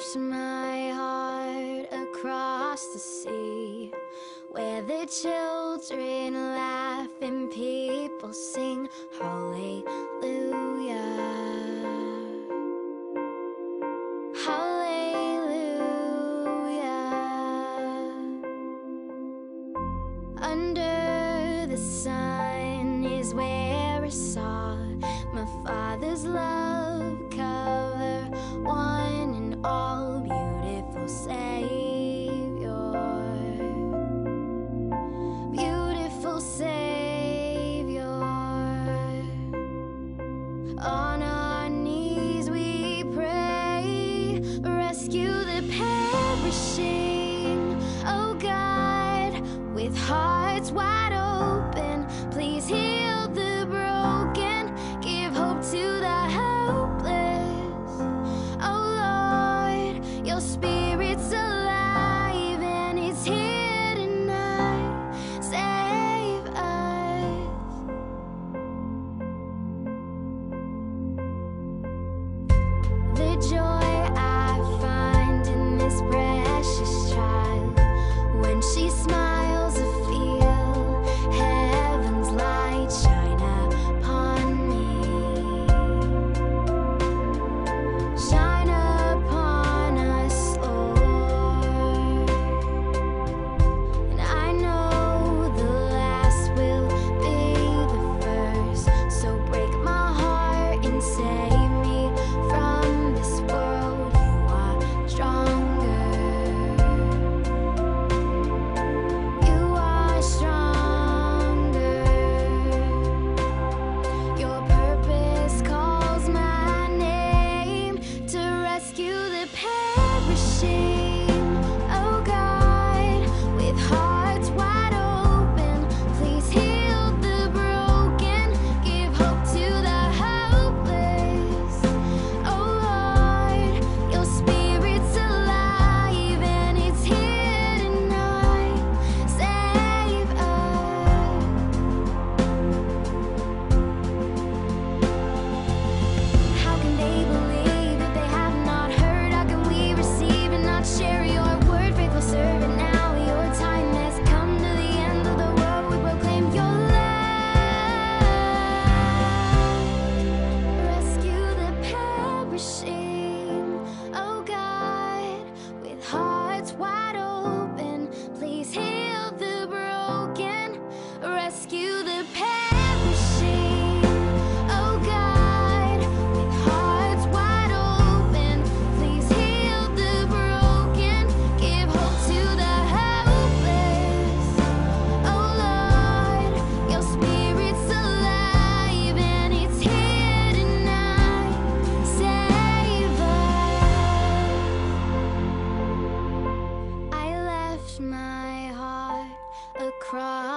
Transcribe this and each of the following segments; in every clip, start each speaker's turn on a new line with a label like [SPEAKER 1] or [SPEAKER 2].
[SPEAKER 1] left my heart across the sea Where the children laugh and people sing Hallelujah. Hallelujah. Under the sun is where I saw my father's love. On our knees we pray, rescue the perishing. Oh God, with hearts wide open. joy.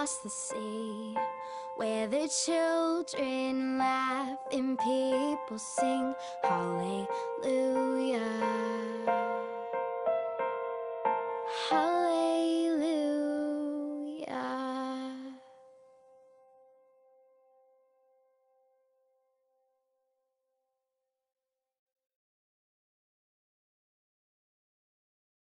[SPEAKER 1] across the sea Where the children laugh and people sing. Hallelujah. Hallelujah.